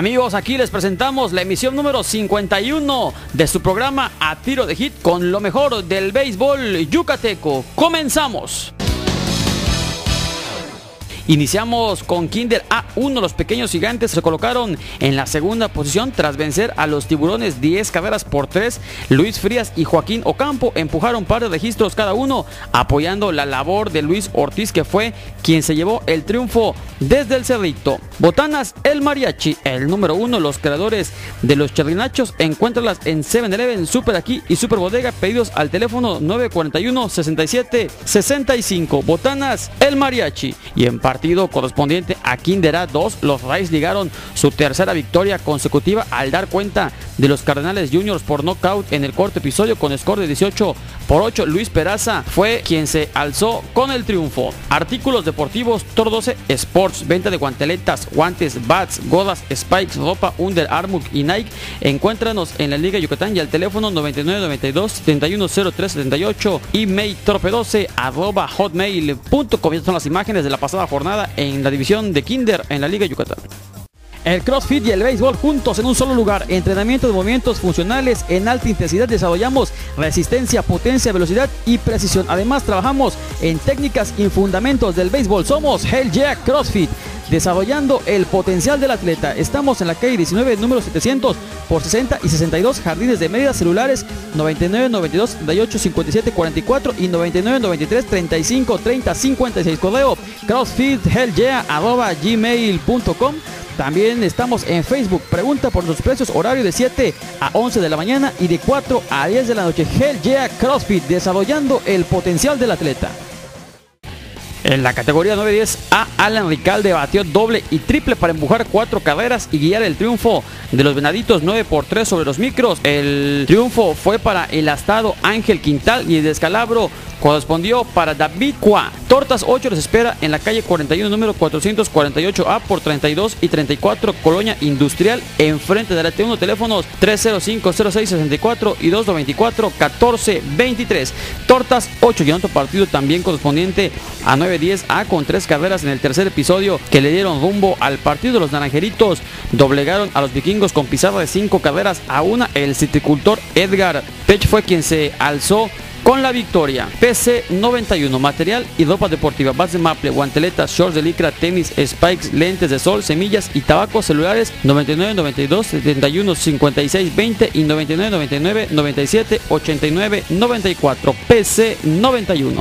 Amigos, aquí les presentamos la emisión número 51 de su programa A Tiro de Hit con lo mejor del béisbol yucateco. Comenzamos. Iniciamos con Kinder A1. Los pequeños gigantes se colocaron en la segunda posición tras vencer a los tiburones 10 carreras por 3. Luis Frías y Joaquín Ocampo empujaron par de registros cada uno, apoyando la labor de Luis Ortiz, que fue quien se llevó el triunfo desde el Cerrito. Botanas El Mariachi, el número uno, los creadores de los charlinachos, encuéntralas en 7-Eleven, Super Aquí y Super Bodega, pedidos al teléfono 941 67 65. Botanas El Mariachi y en parte partido correspondiente a Kindera 2, los Rays ligaron su tercera victoria consecutiva al dar cuenta de los Cardenales Juniors por knockout en el cuarto episodio con score de 18 por 8. Luis Peraza fue quien se alzó con el triunfo. Artículos deportivos Tor 12 Sports, venta de guanteletas, guantes, bats, godas, spikes, ropa Under Armour y Nike. Encuéntranos en la Liga Yucatán y al teléfono 9992 710378 email torpe12 arroba hotmail.com. Estas son las imágenes de la pasada jornada en la división de Kinder en la Liga Yucatán. El CrossFit y el béisbol juntos en un solo lugar. Entrenamiento de movimientos funcionales en alta intensidad. Desarrollamos resistencia, potencia, velocidad y precisión. Además, trabajamos en técnicas y fundamentos del béisbol. Somos Hell Yeah CrossFit desarrollando el potencial del atleta. Estamos en la calle 19, número 700 por 60 y 62, Jardines de Mérida, celulares 99 92 38 57 44 y 99 93 35 30 56. Correo crossfithellyeah.gmail.com también estamos en Facebook. Pregunta por los precios. Horario de 7 a 11 de la mañana y de 4 a 10 de la noche. Hell CrossFit, desarrollando el potencial del atleta. En la categoría 9-10 a Alan Ricalde batió doble y triple para empujar cuatro carreras y guiar el triunfo de los Venaditos 9 por 3 sobre los micros. El triunfo fue para el astado Ángel Quintal y el descalabro correspondió para David. Tortas 8 les espera en la calle 41, número 448A por 32 y 34, Colonia Industrial, enfrente de la T1, teléfonos 305-0664 y 224-1423. Tortas 8 y otro partido también correspondiente a 9-10A con tres carreras en el tercer episodio que le dieron rumbo al partido los naranjeritos. Doblegaron a los vikingos con pizarra de 5 carreras a una. El citricultor Edgar Pech fue quien se alzó con la victoria. PC 91, material y ropa deportiva, base maple, guanteletas, shorts de licra, tenis, spikes, lentes de sol, semillas y tabacos celulares 99 92 71 56 20 y 99 99 97 89 94. PC 91.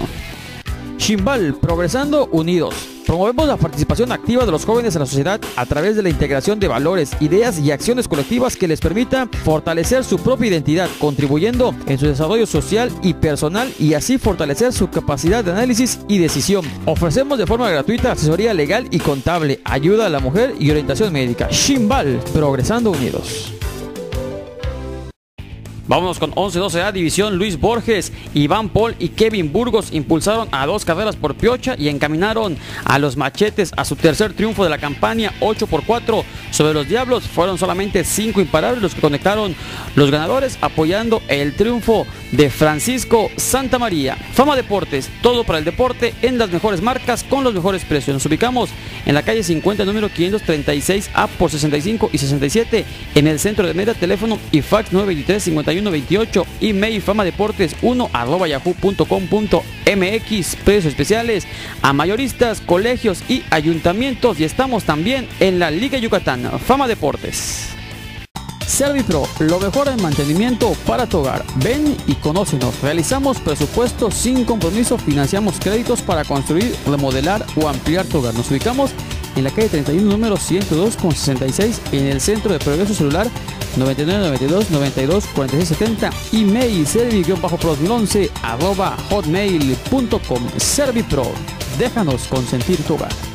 Chimbal, progresando unidos. Promovemos la participación activa de los jóvenes en la sociedad a través de la integración de valores, ideas y acciones colectivas que les permita fortalecer su propia identidad, contribuyendo en su desarrollo social y personal y así fortalecer su capacidad de análisis y decisión. Ofrecemos de forma gratuita asesoría legal y contable, ayuda a la mujer y orientación médica. Shimbal, progresando unidos. Vámonos con 11-12A División. Luis Borges, Iván Paul y Kevin Burgos impulsaron a dos carreras por Piocha y encaminaron a los machetes a su tercer triunfo de la campaña 8 por 4 sobre los Diablos. Fueron solamente 5 imparables los que conectaron los ganadores apoyando el triunfo de Francisco Santa María. Fama Deportes, todo para el deporte en las mejores marcas con los mejores precios. Nos ubicamos en la calle 50, número 536A por 65 y 67 en el centro de media, teléfono y fax 923 51 28 email fama deportes 1 arroba yahoo.com.mx precios especiales a mayoristas, colegios y ayuntamientos y estamos también en la Liga Yucatán Fama Deportes. Servipro, lo mejor en mantenimiento para tu hogar. Ven y conócenos. Realizamos presupuestos sin compromiso, financiamos créditos para construir, remodelar o ampliar tu hogar. Nos ubicamos la calle 31, número 102 con 66 en el centro de progreso celular 99 92 92 46 70 email servi-pro 2011 arroba hotmail.com Servipro. Déjanos consentir tu hogar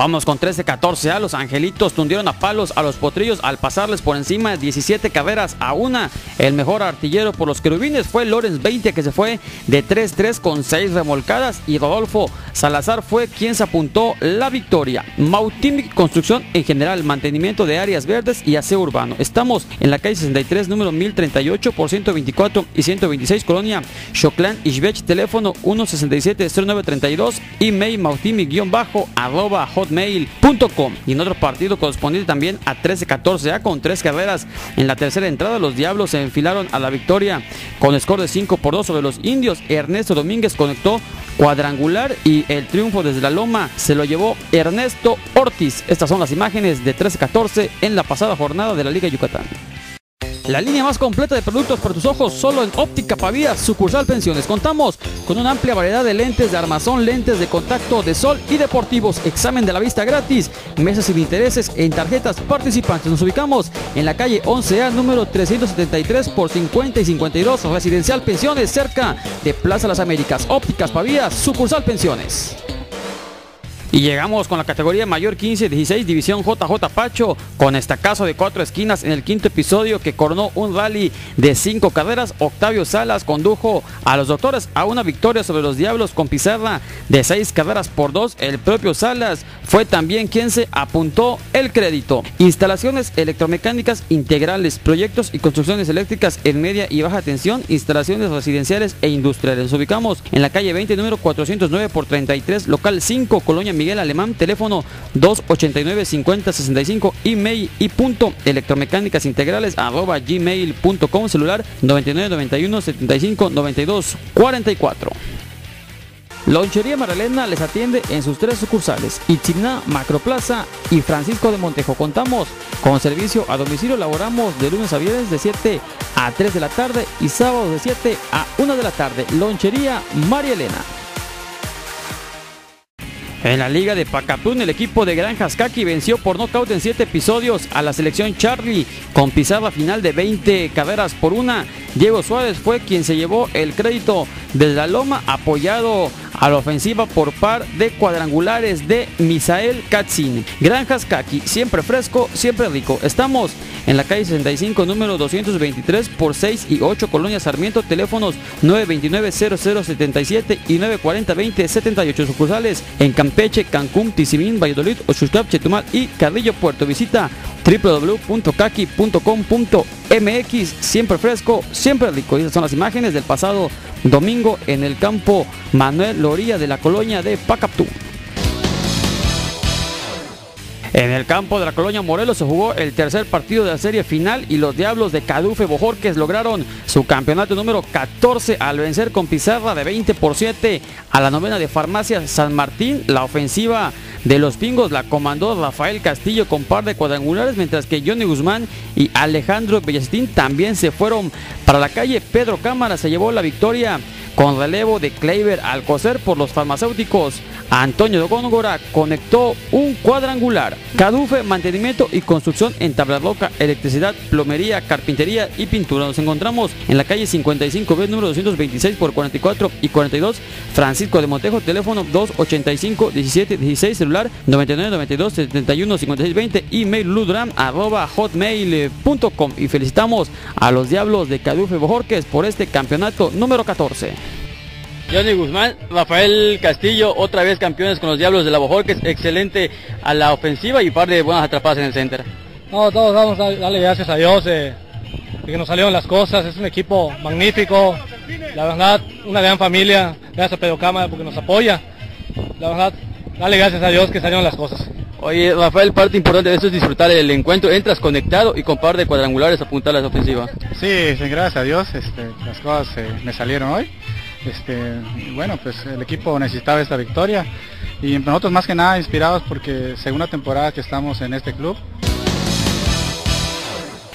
Vamos con 13-14 a los angelitos tundieron a palos a los potrillos al pasarles por encima 17 carreras a una. El mejor artillero por los querubines fue Lorenz 20 que se fue de 3-3 con 6 remolcadas y Rodolfo Salazar fue quien se apuntó la victoria. Mautimic Construcción en general, mantenimiento de áreas verdes y aseo urbano. Estamos en la calle 63 número 1038 por 124 y 126 Colonia Choclán Ishbech, teléfono 167 0932 email mautimic-arroba hot hotmail.com. Y en otro partido correspondiente también a 13-14 con tres carreras en la tercera entrada, los Diablos se enfilaron a la victoria con score de 5 por 2 sobre los indios. Ernesto Domínguez conectó cuadrangular y el triunfo desde la loma se lo llevó Ernesto Ortiz. Estas son las imágenes de 13-14 en la pasada jornada de la Liga Yucatán. La línea más completa de productos para tus ojos solo en Óptica Pavía, sucursal Pensiones. Contamos con una amplia variedad de lentes de armazón, lentes de contacto de sol y deportivos. Examen de la vista gratis, mesas sin intereses en tarjetas participantes. Nos ubicamos en la calle 11A número 373 por 50 y 52, Residencial Pensiones, cerca de Plaza Las Américas. Ópticas Pavía, sucursal Pensiones. Y llegamos con la categoría mayor 15-16 División JJ Pacho con estacazo de cuatro esquinas en el quinto episodio que coronó un rally de cinco carreras. Octavio Salas condujo a los doctores a una victoria sobre los Diablos con pizarra de seis carreras por dos. El propio Salas fue también quien se apuntó el crédito. Instalaciones electromecánicas integrales, proyectos y construcciones eléctricas en media y baja tensión, instalaciones residenciales e industriales. Nos ubicamos en la calle 20 número 409 por 33, local 5, Colonia Miguel Alemán, teléfono 289-5065, email y punto electromecánicas integrales arroba gmail.com, celular 9991 75 92 44. Lonchería Maralena les atiende en sus tres sucursales, Itzimna, Macroplaza y Francisco de Montejo. Contamos con servicio a domicilio, laboramos de lunes a viernes de 7 a 3 de la tarde y sábados de 7 a 1 de la tarde. Lonchería María Elena. En la liga de Pacapún, el equipo de Granjas Kaki venció por nocaut en 7 episodios a la selección Charlie con pizarra final de 20 carreras por una. Diego Suárez fue quien se llevó el crédito desde la loma apoyado a la ofensiva por par de cuadrangulares de Misael Katzin. Granjas Kaki, siempre fresco, siempre rico. Estamos en la calle 65, número 223 por 6 y 8, Colonia Sarmiento, teléfonos 929-0077 y 940-2078, sucursales en Campeche, Cancún, Tizimín, Valladolid, Ochuxtap, Chetumal y Carrillo Puerto. Visita www.kaki.com.mx, siempre fresco, siempre rico. Y son las imágenes del pasado domingo en el campo Manuel Loría de la colonia de Pacaptú. En el campo de la colonia Morelos se jugó el tercer partido de la serie final y los Diablos de Cadufe Bojorques lograron su campeonato número 14 al vencer con pizarra de 20 por 7 a la novena de Farmacia San Martín. La ofensiva de los Pingos la comandó Rafael Castillo con par de cuadrangulares, mientras que Johnny Guzmán y Alejandro Bellestín también se fueron para la calle. Pedro Cámara se llevó la victoria con relevo de Kleiber Alcocer por los farmacéuticos. Antonio Góngora conectó un cuadrangular. Cadufe, mantenimiento y construcción en tabla roca, electricidad, plomería, carpintería y pintura. Nos encontramos en la calle 55B, número 226 por 44 y 42. Francisco de Montejo, teléfono 285 17 16, celular 99 92 71 56 20, email. Y felicitamos a los Diablos de Cadufe Bojorques por este campeonato número 14. Johnny Guzmán, Rafael Castillo, otra vez campeones con los Diablos de la que es excelente a la ofensiva y un par de buenas atrapadas en el center. No, todos vamos a darle gracias a Dios de, que nos salieron las cosas, es un equipo magnífico, la verdad, una gran familia, gracias a Pedro Cámara porque nos apoya, la verdad, dale gracias a Dios que salieron las cosas. Oye, Rafael, parte importante de eso es disfrutar el encuentro. Entras conectado y con par de cuadrangulares apuntar a la ofensiva. Sí, gracias a Dios, este, las cosas eh, me salieron hoy. Este, bueno, pues el equipo necesitaba esta victoria y nosotros más que nada inspirados porque segunda temporada que estamos en este club.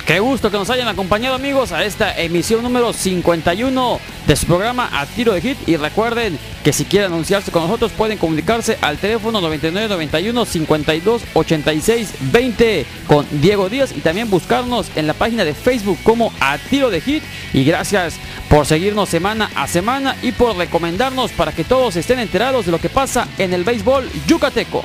Qué gusto que nos hayan acompañado amigos a esta emisión número 51 de su programa A Tiro de Hit. Y recuerden que si quieren anunciarse con nosotros pueden comunicarse al teléfono 9991 52 86 20 con Diego Díaz. Y también buscarnos en la página de Facebook como A Tiro de Hit. Y gracias por seguirnos semana a semana y por recomendarnos para que todos estén enterados de lo que pasa en el béisbol yucateco.